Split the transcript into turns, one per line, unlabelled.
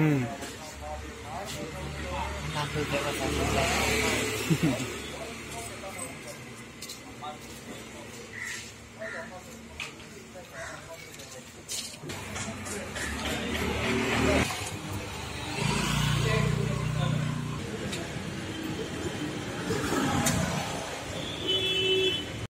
嗯。